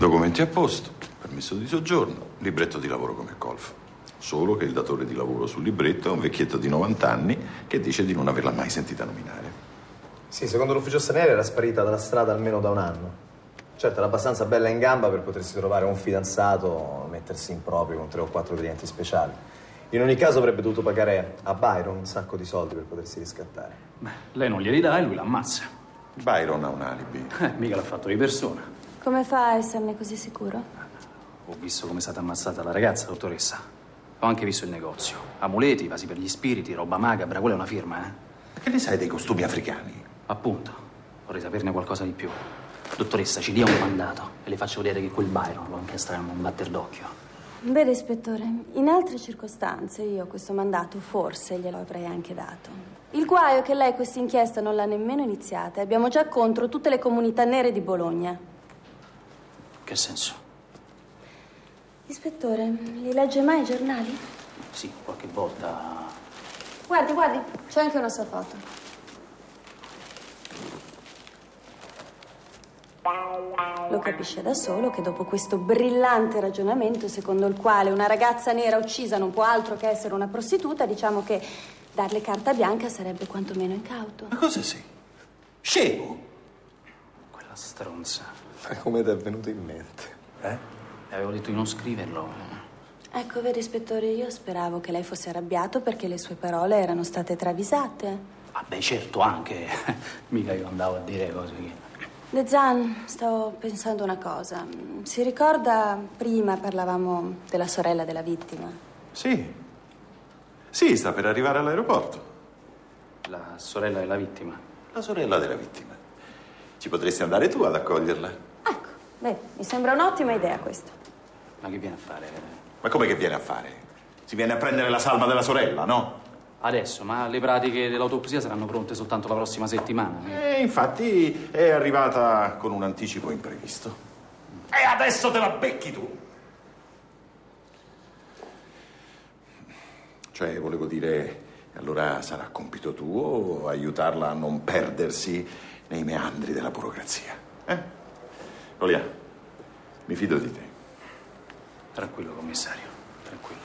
Documenti a posto, permesso di soggiorno, libretto di lavoro come golf. Solo che il datore di lavoro sul libretto è un vecchietto di 90 anni che dice di non averla mai sentita nominare. Sì, secondo l'ufficio straniero era sparita dalla strada almeno da un anno. Certo, era abbastanza bella in gamba per potersi trovare un fidanzato, mettersi in proprio con tre o quattro clienti speciali. In ogni caso avrebbe dovuto pagare a Byron un sacco di soldi per potersi riscattare. Beh, lei non glieli dà e lui l'ammazza. Byron ha un alibi. Eh, mica l'ha fatto di persona. Come fa a esserne così sicuro? Ho visto come è stata ammazzata la ragazza, dottoressa. Ho anche visto il negozio. Amuleti, vasi per gli spiriti, roba macabra, quella è una firma, eh? Che ne sai dei costumi africani? Appunto. Vorrei saperne qualcosa di più. Dottoressa, ci dia un mandato e le faccio vedere che quel Byron lo incastreremo un batter d'occhio. Vede, ispettore, in altre circostanze io questo mandato forse glielo avrei anche dato. Il guaio è che lei questa inchiesta non l'ha nemmeno iniziata e abbiamo già contro tutte le comunità nere di Bologna. Che senso? Ispettore, li legge mai i giornali? Sì, qualche volta. Guardi, guardi, c'è anche una sua foto. Lo capisce da solo che dopo questo brillante ragionamento secondo il quale una ragazza nera uccisa non può altro che essere una prostituta, diciamo che darle carta bianca sarebbe quantomeno incauto. Ma cosa sei? Scemo? Stronza. Ma come ti è venuto in mente? Eh? Le avevo detto di non scriverlo. Ecco, vedi, ispettore, io speravo che lei fosse arrabbiato perché le sue parole erano state travisate. Ah, beh, certo, anche. Mica io andavo a dire cose che. De Zan, stavo pensando una cosa. Si ricorda prima parlavamo della sorella della vittima? Sì. Sì, sta per arrivare all'aeroporto. La sorella della vittima. La sorella della vittima. Ci potresti andare tu ad accoglierla? Ecco, beh, mi sembra un'ottima idea questa. Ma che viene a fare? Ma come che viene a fare? Si viene a prendere la salma della sorella, no? Adesso, ma le pratiche dell'autopsia saranno pronte soltanto la prossima settimana. E infatti è arrivata con un anticipo imprevisto. E adesso te la becchi tu! Cioè, volevo dire, allora sarà compito tuo aiutarla a non perdersi nei meandri della burocrazia. Eh? Olia, mi fido di te. Tranquillo, commissario, tranquillo.